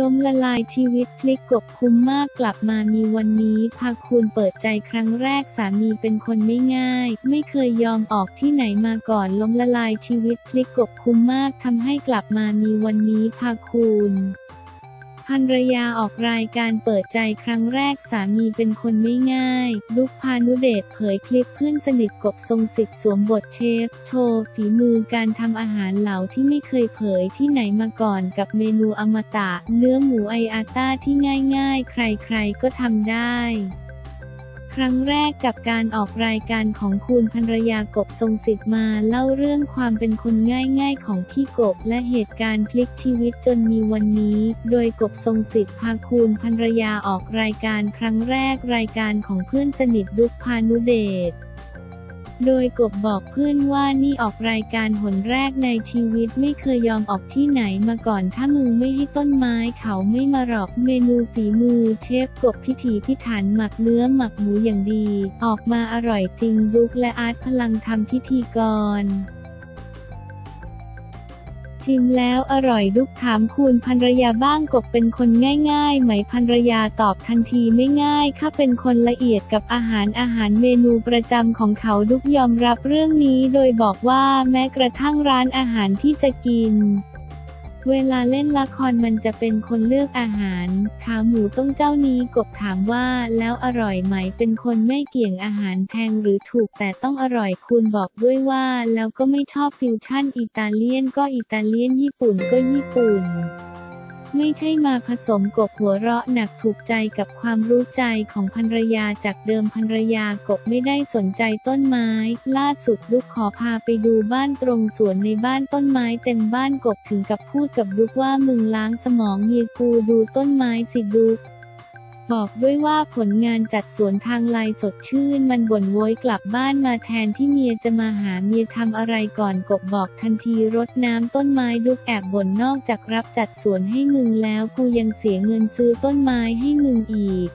ล้มละลายชีวิตพลิกกบคุ้มมากกลับมามีวันนี้พาคุณเปิดใจครั้งแรกสามีเป็นคนไม่ง่าย ไม่เคยยอมออกที่ไหนมาก่อนล้มละลายชีวิตพลิกกบคุ้มมากทำให้กลับมามีวันนี้พาคุณ ภรรยาออกรายการเปิดใจครั้งแรกสามีเป็นคนไม่ง่าย ลุกพานุเดชเผยคลิปเพื่อนสนิทกบทรงสิทธิ์สวมบทเชฟ โชว์ฝีมือการทำอาหารเหล่าที่ไม่เคยเผยที่ไหนมาก่อนกับเมนูอมตะ เนื้อหมูไออาต้าที่ง่ายๆ ใครๆก็ทำได้ ครั้งแรกกับการออกรายการของคุณภรรยากบทรงสิทธิ์มาเล่าเรื่องความเป็นคนง่ายๆ ของพี่กบและเหตุการณ์พลิกชีวิตจนมีวันนี้ โดยกบทรงสิทธิ์พาคุณภรรยาออกรายการครั้งแรกรายการของเพื่อนสนิทดุกพานุเดช โดยกบบอกเพื่อนว่านี่ออกรายการหนแรกในชีวิตไม่เคยยอมออกที่ไหนมาก่อนถ้ามึงไม่ให้ต้นไม้เขาไม่มาหรอกเมนูฝีมือเชฟกบพิถีพิถันหมักเนื้อหมักหมูอย่างดี ออกมาอร่อยจริงรุกและอาร์ตพลังทำพิธีกร ชิมแล้วอร่อยดุกถามคุณภรรยาบ้างกบเป็นคนง่ายๆ ไหมภรรยาตอบทันทีไม่ง่ายข้าเป็นคนละเอียดกับอาหารอาหารเมนูประจำของเขาดุกยอมรับเรื่องนี้ โดยบอกว่าแม้กระทั่งร้านอาหารที่จะกิน เวลาเล่นละครมันจะเป็นคนเลือกอาหาร ขาหมูต้มเจ้านี้กบถามว่าแล้วอร่อยไหมเป็นคนไม่เกี่ยงอาหารแพงหรือถูกแต่ต้องอร่อยคุณบอกด้วยว่า แล้วก็ไม่ชอบฟิวชั่นอิตาเลียนก็อิตาเลียนญี่ปุ่นก็ญี่ปุ่น ไม่ใช่มาผสมกบหัวเราะหนักถูกใจกับความรู้ใจของภรรยาจากเดิมภรรยากบไม่ได้สนใจต้นไม้ ล่าสุดลูกขอพาไปดูบ้านตรงสวนในบ้านต้นไม้เต็มบ้านกบถึงกับพูดกับลูกว่ามึงล้างสมองเมียกูดูต้นไม้สิดู บอกด้วยว่าผลงานจัดสวนทางไลน์สดชื่น มันบ่นโวยกลับบ้านมาแทนที่เมียจะมาหาเมียทำอะไรก่อนกบบอกทันทีรดน้ำต้นไม้ดุกแอบบ่นนอกจากรับจัดสวนให้มึงแล้วกูยังเสียเงินซื้อต้นไม้ให้มึงอีก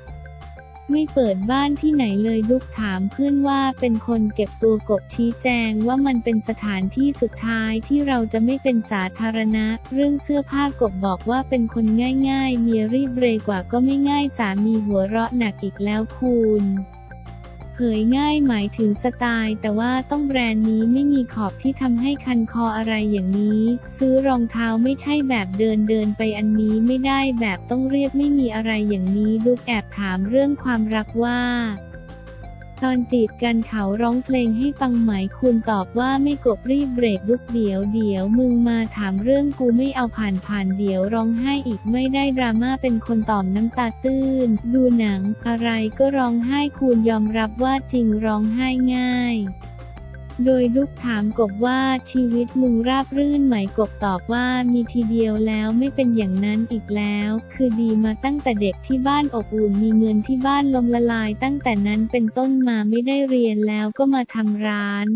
ไม่เปิดบ้านที่ไหนเลยลูกถามเพื่อนว่าเป็นคนเก็บตัวกบชี้แจงว่ามันเป็นสถานที่สุดท้ายที่เราจะไม่เป็นสาธารณะ เรื่องเสื้อผ้ากบบอกว่าเป็นคนง่ายๆ เมียรีบเรกว่าก็ไม่ง่ายสามีหัวเราะหนักอีกแล้วคุณ เผยง่ายหมายถึงสไตล์ แต่ว่าต้องแบรนด์นี้ไม่มีขอบที่ทำให้คันคออะไรอย่างนี้ ซื้อรองเท้าไม่ใช่แบบเดินเดินไปอันนี้ไม่ได้แบบต้องเรียบไม่มีอะไรอย่างนี้ลูกแอบถามเรื่องความรักว่า ตอนจีบกันเขาร้องเพลงให้ฟังไหมคุณตอบว่าไม่กบรีบเบรกลุกเดี๋ยวเดี๋ยวมึงมาถามเรื่องกูไม่เอาผ่านผ่านเดี๋ยวร้องไห้อีกไม่ได้ดราม่าเป็นคนตอบน้ำตาตื้น ดูหนังอะไรก็ร้องไห้คุณยอมรับว่าจริงร้องไห้ง่าย โดยลูกถามกบว่าชีวิตมึงราบรื่นไหมกบตอบว่ามีทีเดียวแล้วไม่เป็นอย่างนั้นอีกแล้ว คือดีมาตั้งแต่เด็กที่บ้านอบอุ่นมีเงินที่บ้านลมละลาย ตั้งแต่นั้นเป็นต้นมาไม่ได้เรียนแล้วก็มาทำร้าน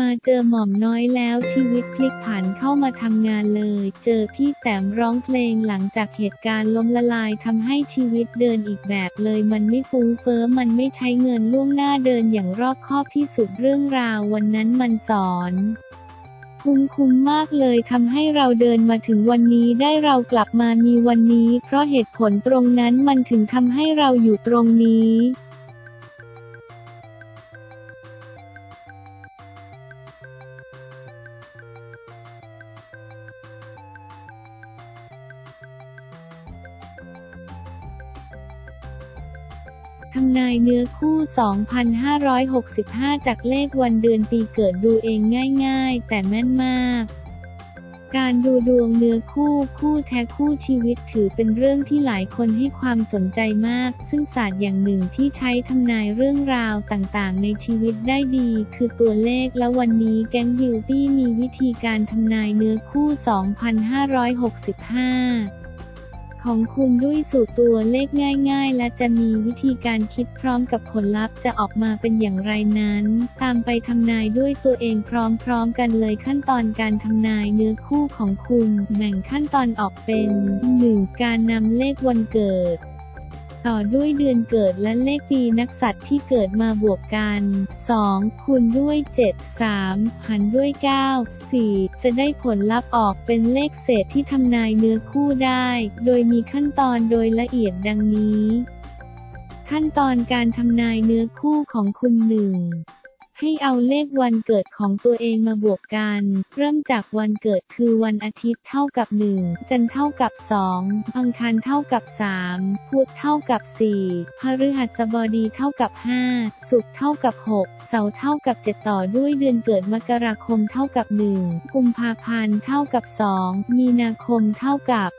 มาเจอหม่อมน้อยแล้วชีวิตพลิกผันเข้ามาทำงานเลย เจอพี่แต้มร้องเพลงหลังจากเหตุการณ์ล้มละลายทำให้ชีวิตเดินอีกแบบเลยมันไม่ฟุ้งเฟ้อมันไม่ใช้เงินล่วงหน้าเดินอย่างรอบคอบที่สุดเรื่องราววันนั้นมันสอนคุ้มคุ้มมากเลยทำให้เราเดินมาถึงวันนี้ได้เรากลับมามีวันนี้ เพราะเหตุผลตรงนั้นมันถึงทำให้เราอยู่ตรงนี้ ทำนายเนื้อคู่ 2,565 จากเลขวันเดือนปีเกิดดูเองง่ายๆ แต่แม่นมาก การดูดวงเนื้อคู่คู่แท้คู่ชีวิตถือเป็นเรื่องที่หลายคนให้ความสนใจมาก ซึ่งศาสตร์อย่างหนึ่งที่ใช้ทำนายเรื่องราวต่างๆ ในชีวิตได้ดี คือตัวเลขและวันนี้แก๊งบิวตี้มีวิธีการทำนายเนื้อคู่ 2,565 ของคุณด้วยสูตรตัวเลขง่ายๆ และจะมีวิธีการคิดพร้อมกับผลลัพธ์จะออกมาเป็นอย่างไรนั้น ตามไปทำนายด้วยตัวเองพร้อมๆกันเลยขั้นตอนการทำนายเนื้อคู่ของคุณ แบ่งขั้นตอนออกเป็น 1. การนำเลขวันเกิด ต่อด้วยเดือนเกิดและเลขปีนักสัตว์ที่เกิดมาบวกกัน 2. คูณด้วย 7 3 หันด้วย 9 4 จะได้ผลลัพธ์ออกเป็นเลขเศษที่ทำนายเนื้อคู่ได้ โดยมีขั้นตอนโดยละเอียดดังนี้ ขั้นตอนการทำนายเนื้อคู่ของคุณหนึ่ง ให้เอาเลขวันเกิดของตัวเองมาบวกกัน เริ่มจากวันเกิดคือวันอาทิตย์เท่ากับ 1 จันทร์เท่ากับ 2 อังคารเท่ากับ 3 พุธเท่ากับ 4 พฤหัสบดีเท่ากับ 5 ศุกร์เท่ากับ 6 เสาร์เท่ากับ 7 ต่อด้วยเดือนเกิดมกราคมเท่ากับ 1 กุมภาพันธ์เท่ากับ 2 มีนาคมเท่ากับ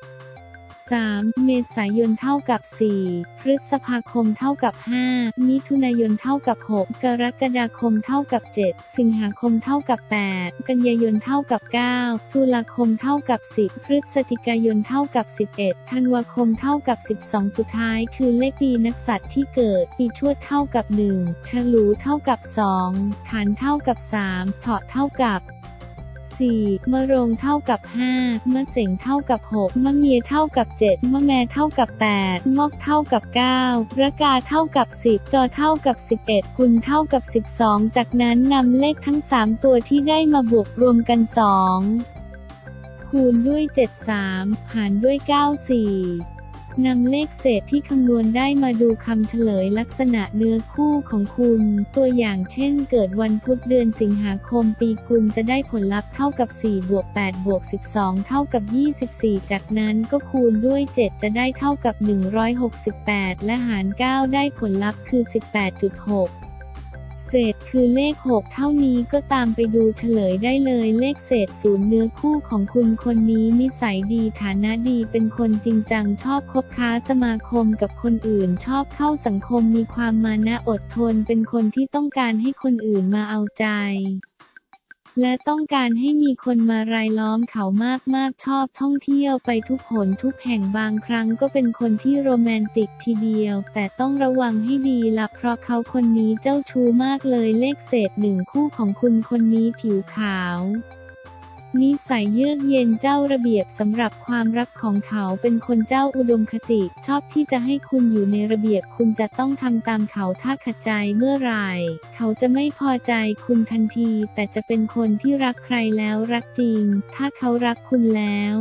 3. เมษายนเท่ากับ 4 พฤษภาคมเท่ากับ 5 มิถุนายนเท่ากับ 6 กรกฎาคมเท่ากับ 7 สิงหาคมเท่ากับ 8 กันยายนเท่ากับ 9 ตุลาคมเท่ากับ 10 พฤศจิกายนเท่ากับ 11 ธันวาคมเท่ากับ 12 สุดท้าย คือเลขปีนักสัตว์ที่เกิด ปีชวดเท่ากับ 1 ฉลูเท่ากับ2ฐานเท่ากับ 3 เถาะเท่ากับ 4. มะโรงเท่ากับ 5มะเสงเท่ากับ 6มะเมียเท่ากับ 7มะแมเท่ากับ 8 งอกเท่ากับ 9 ระกาเท่ากับ 10 จอเท่ากับ 11 กุลเท่ากับ 12 จากนั้นนำเลขทั้ง 3 ตัวที่ได้มาบวกรวมกัน 2 คูณด้วย 73 หารด้วย 94 นำเลขเศษที่คำนวณได้มาดูคำเฉลยลักษณะเนื้อคู่ของคุณ ตัวอย่างเช่นเกิดวันพุธเดือนสิงหาคมปีกุลจะได้ผลลัพธ์เท่ากับ 4 บวก 8 บวก 12 เท่ากับ 24 จากนั้นก็คูณด้วย 7 จะได้เท่ากับ 168 และหาร 9 ได้ผลลัพธ์คือ 18.6 เศษคือเลข 6 เท่านี้ก็ตามไปดูเฉลยได้เลยเลขเศษศูนย์เนื้อคู่ของคุณคนนี้นิสัยดีฐานะดีเป็นคนจริงจังชอบคบค้าสมาคมกับคนอื่น ชอบเข้าสังคมมีความมานะอดทน เป็นคนที่ต้องการให้คนอื่นมาเอาใจ และต้องการให้มีคนมารายล้อมเขามากๆชอบท่องเที่ยวไปทุกหนทุกแห่งบางครั้งก็เป็นคนที่โรแมนติกทีเดียว แต่ต้องระวังให้ดีละเพราะเขาคนนี้เจ้าชู้มากเลยเลขเศษหนึ่งคู่ของคุณคนนี้ผิวขาว นิสัยเยือกเย็นเจ้าระเบียบสำหรับความรักของเขาเป็นคนเจ้าอุดมคติ ชอบที่จะให้คุณอยู่ในระเบียบคุณจะต้องทำตามเขาถ้าขัดใจเมื่อไหร่เขาจะไม่พอใจคุณทันที แต่จะเป็นคนที่รักใครแล้วรักจริง ถ้าเขารักคุณแล้ว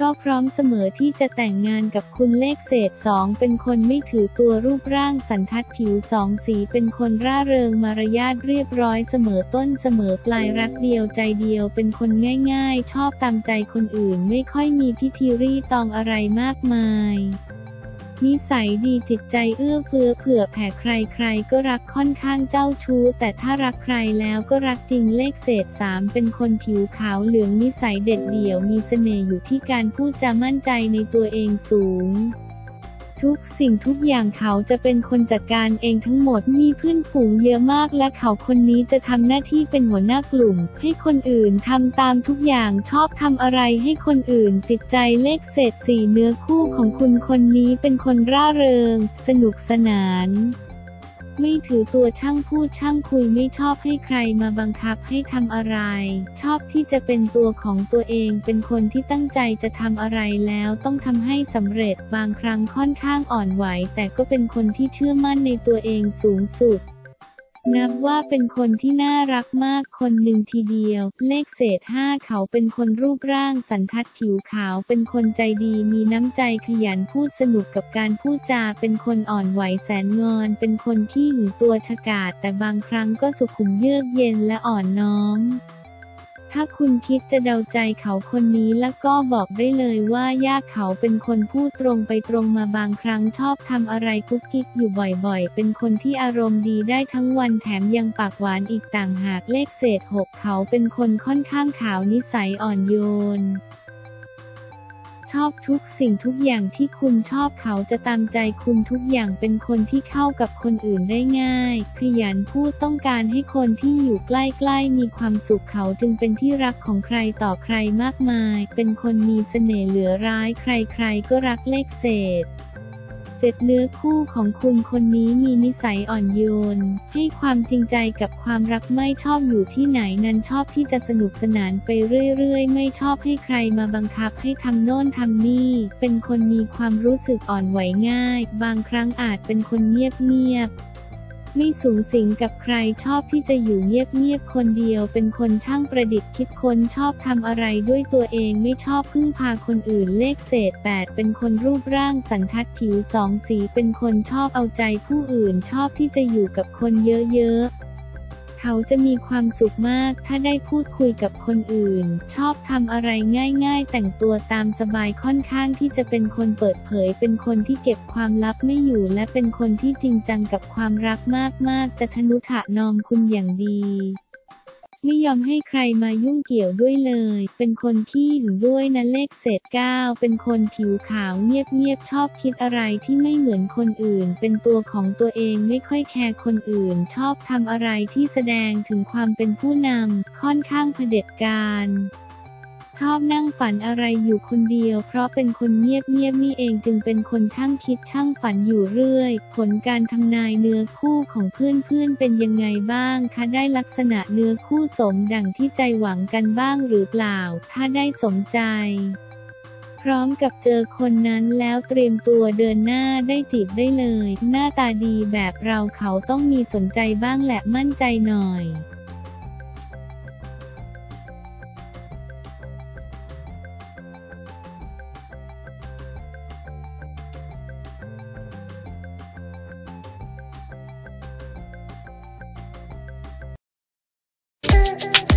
ก็พร้อมเสมอที่จะแต่งงานกับคุณเลขเศษสองเป็นคนไม่ถือตัวรูปร่างสันทัดผิวสองสีเป็นคนร่าเริงมารยาทเรียบร้อยเสมอต้นเสมอปลายรักเดียวใจเดียวเป็นคนง่ายๆ ชอบตามใจคนอื่นไม่ค่อยมีพิธีรีตองอะไรมากมาย นิสัยดีจิตใจเอื้อเฟื้อเผื่อแผ่ใครใครก็รักค่อนข้างเจ้าชู้ แต่ถ้ารักใครแล้วก็รักจริงเลขเศษสามเป็นคนผิวขาวเหลืองนิสัยเด็ดเดี่ยวมีเสน่ห์อยู่ที่การพูดจะมั่นใจในตัวเองสูง ทุกสิ่งทุกอย่างเขาจะเป็นคนจัดการเองทั้งหมดมีเพื่อนฝูงเยอะมากและเขาคนนี้จะทำหน้าที่เป็นหัวหน้ากลุ่ม ให้คนอื่นทำตามทุกอย่างชอบทำอะไรให้คนอื่นติดใจเลขเศษสี่เนื้อคู่ของคุณคนนี้เป็นคนร่าเริง สนุกสนาน ไม่ถือตัวช่างพูดช่างคุยไม่ชอบให้ใครมาบังคับให้ทำอะไร ชอบที่จะเป็นตัวของตัวเองเป็นคนที่ตั้งใจจะทำอะไรแล้วต้องทำให้สำเร็จบางครั้งค่อนข้างอ่อนไหว แต่ก็เป็นคนที่เชื่อมั่นในตัวเองสูงสุด นับว่าเป็นคนที่น่ารักมากคนหนึ่งทีเดียว เลขเศษห้าเขาเป็นคนรูปร่างสันทัดผิวขาว เป็นคนใจดีมีน้ำใจขยันพูดสนุกกับการพูดจา เป็นคนอ่อนไหวแสนงอน เป็นคนที่หึงตัวฉกาดแต่บางครั้งก็สุขุมเยือกเย็นและอ่อนน้อม ถ้าคุณคิดจะเดาใจเขาคนนี้แล้วก็บอกได้เลยว่ายากเขาเป็นคนพูดตรงไปตรงมาบางครั้งชอบทำอะไรกุ๊กกิ๊กอยู่บ่อยๆ เป็นคนที่อารมณ์ดีได้ทั้งวันแถมยังปากหวานอีกต่างหากเลขเศษหกเขาเป็นคนค่อนข้างขาวนิสัยอ่อนโยน ชอบทุกสิ่งทุกอย่างที่คุณชอบเขาจะตามใจคุณทุกอย่างเป็นคนที่เข้ากับคนอื่นได้ง่าย ขยันพูดต้องการให้คนที่อยู่ใกล้ๆมีความสุขเขาจึงเป็นที่รักของใครต่อใครมากมาย เป็นคนมีเสน่ห์เหลือร้ายใครๆก็รักเลขเศษ เจ็ดเนื้อคู่ของคุณคนนี้มีนิสัยอ่อนโยน ให้ความจริงใจกับความรักไม่ชอบอยู่ที่ไหนนั้นชอบที่จะสนุกสนานไปเรื่อยๆ ไม่ชอบให้ใครมาบังคับให้ทำโน่นทำนี่ เป็นคนมีความรู้สึกอ่อนไหวง่าย บางครั้งอาจเป็นคนเงียบๆ ไม่สูงสิงกับใครชอบที่จะอยู่เงียบๆคนเดียวเป็นคนช่างประดิษฐ์คิดค้นชอบทำอะไรด้วยตัวเองไม่ชอบพึ่งพาคนอื่นเลขเศษ 8 เป็นคนรูปร่างสันทัดผิวสองสีเป็นคนชอบเอาใจผู้อื่นชอบที่จะอยู่กับคนเยอะๆ เขาจะมีความสุขมากถ้าได้พูดคุยกับคนอื่น ชอบทำอะไรง่ายๆ แต่งตัวตามสบายค่อนข้างที่จะเป็นคนเปิดเผย เป็นคนที่เก็บความลับไม่อยู่ และเป็นคนที่จริงจังกับความรักมากๆ จะทนุถนอมคุณอย่างดี ไม่ยอมให้ใครมายุ่งเกี่ยวด้วยเลย เป็นคนขี้หึงด้วยนะเลขเศษเก้าเป็นคนผิวขาวเงียบๆชอบคิดอะไรที่ไม่เหมือนคนอื่น เป็นตัวของตัวเองไม่ค่อยแคร์คนอื่น ชอบทำอะไรที่แสดงถึงความเป็นผู้นำค่อนข้างเผด็จการ ชอบนั่งฝันอะไรอยู่คนเดียว เพราะเป็นคนเงียบเงียบนี่เองจึงเป็นคนช่างคิดช่างฝันอยู่เรื่อย ผลการทำนายเนื้อคู่ของเพื่อนๆเป็นยังไงบ้างคะได้ลักษณะเนื้อคู่สมดังที่ใจหวังกันบ้างหรือเปล่า ถ้าได้สมใจพร้อมกับเจอคนนั้นแล้วเตรียมตัวเดินหน้าได้จีบได้เลย หน้าตาดีแบบเราเขาต้องมีสนใจบ้างแหละมั่นใจหน่อย Yeah.